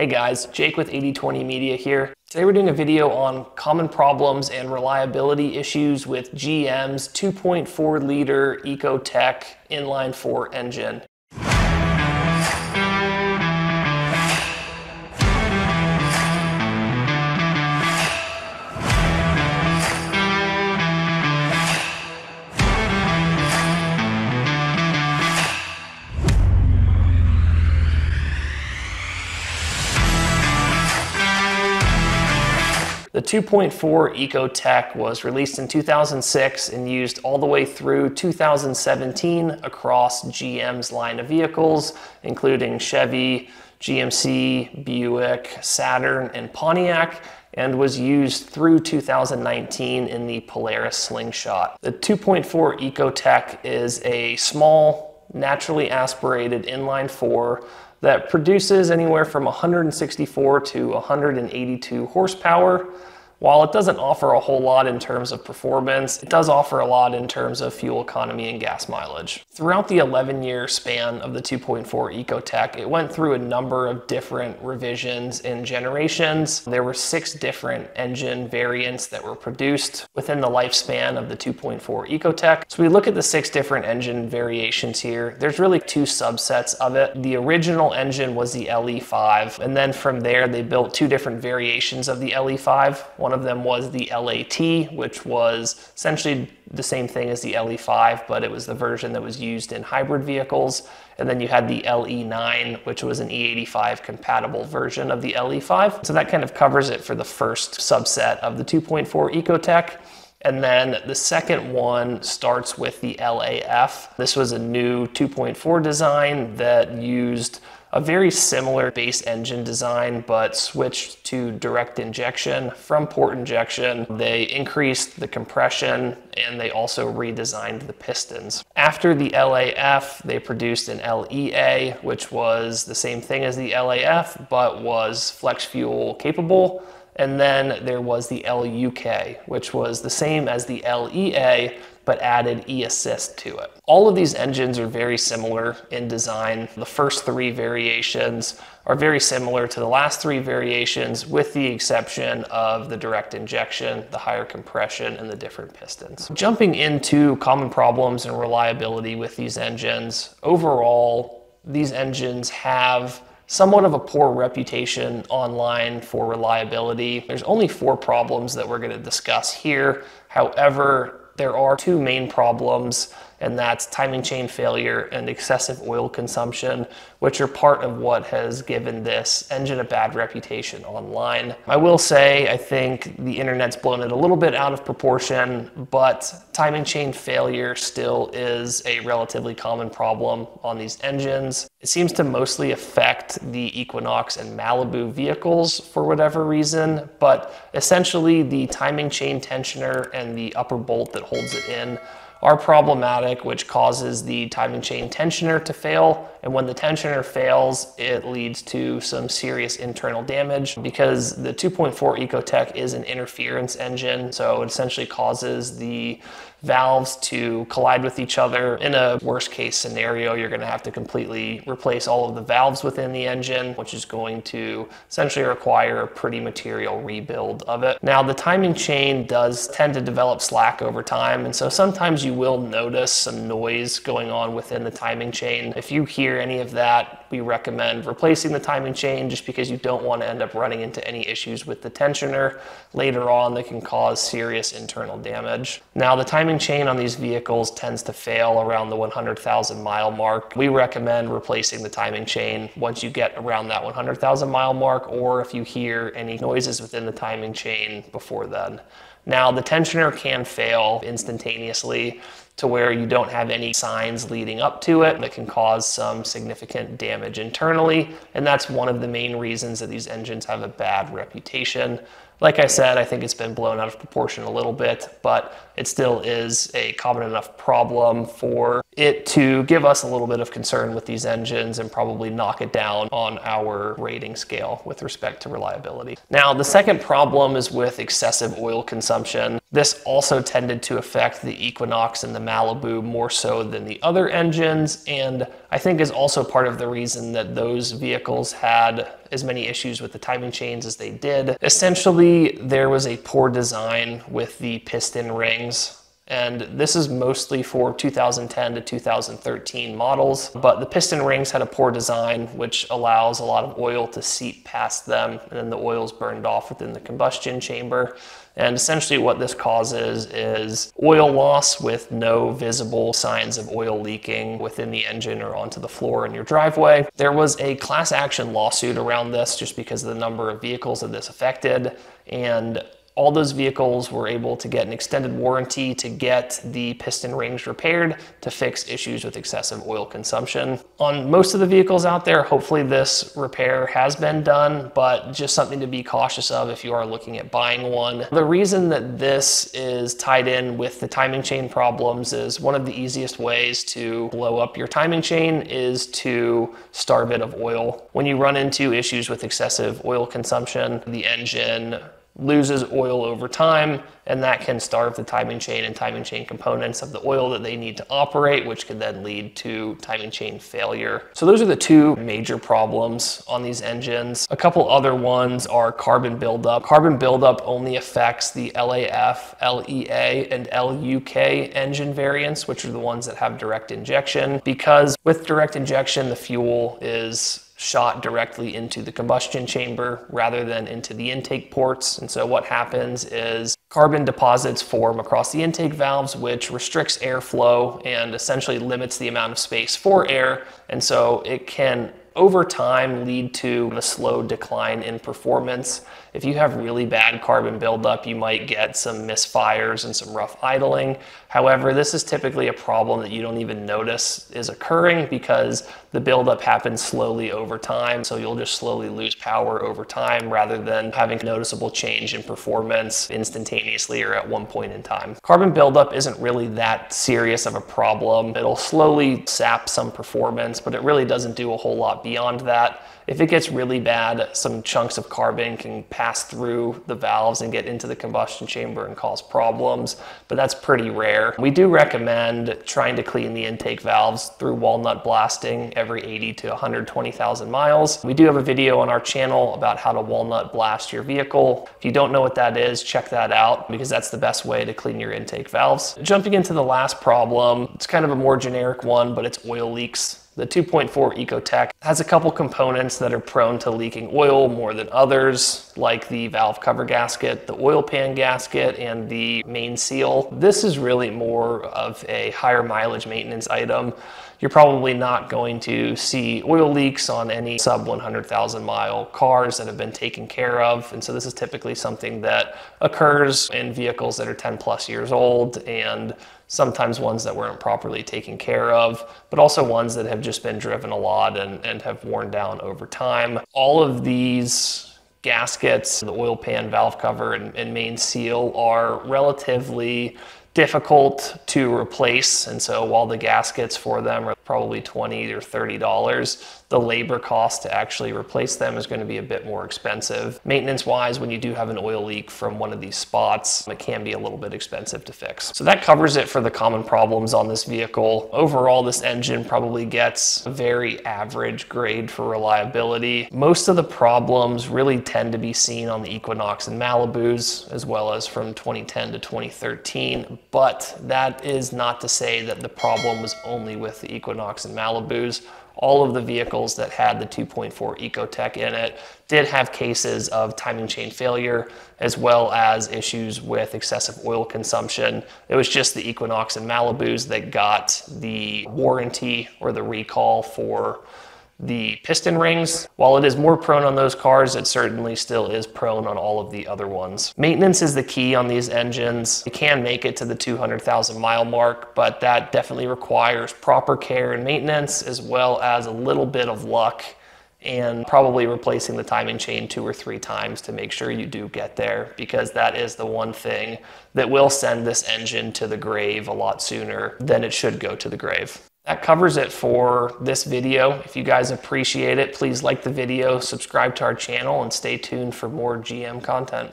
Hey guys, Jake with 8020 Media here. Today we're doing a video on common problems and reliability issues with GM's 2.4 liter Ecotec inline 4 engine. 2.4 Ecotec was released in 2006 and used all the way through 2017 across GM's line of vehicles, including Chevy, GMC, Buick, Saturn, and Pontiac, and was used through 2019 in the Polaris Slingshot. The 2.4 Ecotec is a small, naturally aspirated inline four that produces anywhere from 164 to 182 horsepower while it doesn't offer a whole lot in terms of performance, it does offer a lot in terms of fuel economy and gas mileage. Throughout the 11 year span of the 2.4 Ecotec, it went through a number of different revisions and generations. There were six different engine variants that were produced within the lifespan of the 2.4 Ecotec. So we look at the six different engine variations here. There's really two subsets of it. The original engine was the LE5, and then from there they built two different variations of the LE5. One one of them was the LAT, which was essentially the same thing as the LE5, but it was the version that was used in hybrid vehicles. And then you had the LE9, which was an E85 compatible version of the LE5. So that kind of covers it for the first subset of the 2.4 Ecotec. And then the second one starts with the LAF. This was a new 2.4 design that used a very similar base engine design, but switched to direct injection from port injection. They increased the compression and they also redesigned the pistons. After the LAF, they produced an LEA, which was the same thing as the LAF, but was flex fuel capable. And then there was the LUK, which was the same as the LEA, but added e-assist to it. All of these engines are very similar in design. The first three variations are very similar to the last three variations with the exception of the direct injection, the higher compression, and the different pistons. Jumping into common problems and reliability with these engines, overall, these engines have somewhat of a poor reputation online for reliability. There's only four problems that we're going to discuss here. However, there are two main problems and that's timing chain failure and excessive oil consumption, which are part of what has given this engine a bad reputation online. I will say, I think the internet's blown it a little bit out of proportion, but timing chain failure still is a relatively common problem on these engines. It seems to mostly affect the Equinox and Malibu vehicles for whatever reason, but essentially the timing chain tensioner and the upper bolt that holds it in are problematic, which causes the timing chain tensioner to fail. And when the tensioner fails, it leads to some serious internal damage because the 2.4 Ecotec is an interference engine. So it essentially causes the valves to collide with each other. In a worst case scenario, you're going to have to completely replace all of the valves within the engine, which is going to essentially require a pretty material rebuild of it. Now, the timing chain does tend to develop slack over time, and so sometimes you will notice some noise going on within the timing chain. If you hear any of that, we recommend replacing the timing chain just because you don't want to end up running into any issues with the tensioner later on that can cause serious internal damage. Now, the timing chain on these vehicles tends to fail around the 100,000 mile mark. We recommend replacing the timing chain once you get around that 100,000 mile mark or if you hear any noises within the timing chain before then. Now, the tensioner can fail instantaneously to where you don't have any signs leading up to it that can cause some significant damage internally. And that's one of the main reasons that these engines have a bad reputation. Like I said, I think it's been blown out of proportion a little bit, but it still is a common enough problem for it to give us a little bit of concern with these engines and probably knock it down on our rating scale with respect to reliability. Now, the second problem is with excessive oil consumption. This also tended to affect the Equinox and the Malibu more so than the other engines, and I think is also part of the reason that those vehicles had as many issues with the timing chains as they did. Essentially, there was a poor design with the piston rings and this is mostly for 2010 to 2013 models. But the piston rings had a poor design, which allows a lot of oil to seep past them, and then the oil is burned off within the combustion chamber. And essentially what this causes is oil loss with no visible signs of oil leaking within the engine or onto the floor in your driveway. There was a class action lawsuit around this just because of the number of vehicles that this affected. And all those vehicles were able to get an extended warranty to get the piston rings repaired to fix issues with excessive oil consumption. On most of the vehicles out there, hopefully this repair has been done, but just something to be cautious of if you are looking at buying one. The reason that this is tied in with the timing chain problems is one of the easiest ways to blow up your timing chain is to starve it of oil. When you run into issues with excessive oil consumption, the engine loses oil over time, and that can starve the timing chain and timing chain components of the oil that they need to operate, which could then lead to timing chain failure. So those are the two major problems on these engines. A couple other ones are carbon buildup. Carbon buildup only affects the LAF, LEA, and LUK engine variants, which are the ones that have direct injection, because with direct injection, the fuel is shot directly into the combustion chamber rather than into the intake ports. And so what happens is carbon deposits form across the intake valves, which restricts airflow and essentially limits the amount of space for air. And so it can over time lead to a slow decline in performance. If you have really bad carbon buildup, you might get some misfires and some rough idling. However, this is typically a problem that you don't even notice is occurring because the buildup happens slowly over time. So you'll just slowly lose power over time rather than having noticeable change in performance instantaneously or at one point in time. Carbon buildup isn't really that serious of a problem. It'll slowly sap some performance, but it really doesn't do a whole lot beyond that. If it gets really bad, some chunks of carbon can pass through the valves and get into the combustion chamber and cause problems, but that's pretty rare. We do recommend trying to clean the intake valves through walnut blasting every 80 to 120,000 miles. We do have a video on our channel about how to walnut blast your vehicle. If you don't know what that is, check that out because that's the best way to clean your intake valves. Jumping into the last problem, it's kind of a more generic one, but it's oil leaks. The 2.4 Ecotec has a couple components that are prone to leaking oil more than others, like the valve cover gasket, the oil pan gasket, and the main seal. This is really more of a higher mileage maintenance item. You're probably not going to see oil leaks on any sub 100,000 mile cars that have been taken care of. And so this is typically something that occurs in vehicles that are 10 plus years old and sometimes ones that weren't properly taken care of, but also ones that have just been driven a lot and, and have worn down over time. All of these gaskets, the oil pan valve cover and, and main seal are relatively difficult to replace. And so while the gaskets for them are probably 20 or $30, the labor cost to actually replace them is going to be a bit more expensive. Maintenance wise, when you do have an oil leak from one of these spots, it can be a little bit expensive to fix. So that covers it for the common problems on this vehicle. Overall, this engine probably gets a very average grade for reliability. Most of the problems really tend to be seen on the Equinox and Malibus, as well as from 2010 to 2013. But that is not to say that the problem was only with the Equinox and Malibus all of the vehicles that had the 2.4 Ecotec in it did have cases of timing chain failure as well as issues with excessive oil consumption. It was just the Equinox and Malibus that got the warranty or the recall for the piston rings. While it is more prone on those cars, it certainly still is prone on all of the other ones. Maintenance is the key on these engines. It can make it to the 200,000 mile mark, but that definitely requires proper care and maintenance as well as a little bit of luck and probably replacing the timing chain two or three times to make sure you do get there because that is the one thing that will send this engine to the grave a lot sooner than it should go to the grave. That covers it for this video. If you guys appreciate it, please like the video, subscribe to our channel, and stay tuned for more GM content.